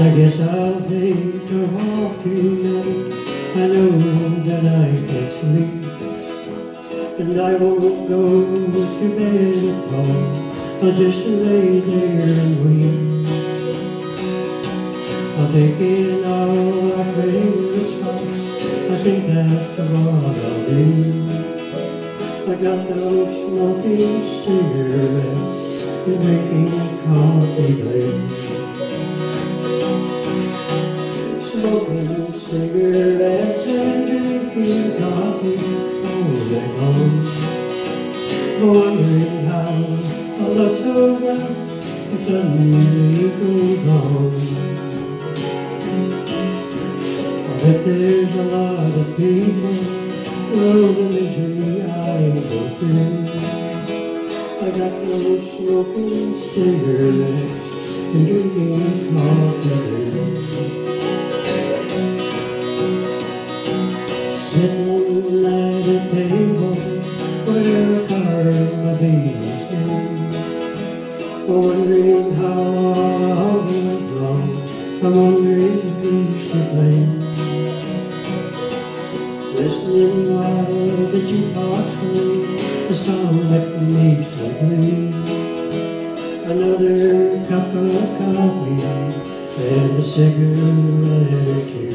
I guess I'll take a walk tonight. I know that I can't sleep. And I won't go to bed at all. I'll just lay there and weep. I'll take in all our favorite spots. I think that's what I'll do. I got no smoking cigarettes and drinking coffee blends. Smoking cigarettes and drinking coffee all day long. Wondering how a love so right suddenly goes wrong. I bet there's a lot of people know the misery I go through. I got no smoking cigarettes and drinking coffee. Table where a card my baby's name. Wondering how all went wrong. I'm wondering who's to blame. Listening while the jukebox plays a song that makes me green. Another cup of coffee and a cigarette or two.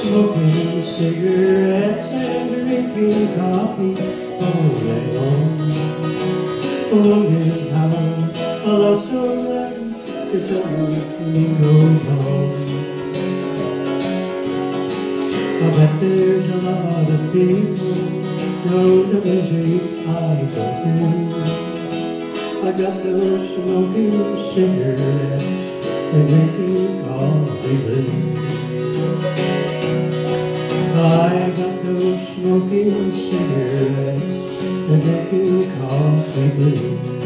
Smoking cigarettes and drinking coffee all day long. Wondering how a love so right is only goes wrong. I bet there's a lot of people know the misery I go through. I got those smoking cigarettes and drinking coffee blue. Smoking cigarettes and drinking coffee blue.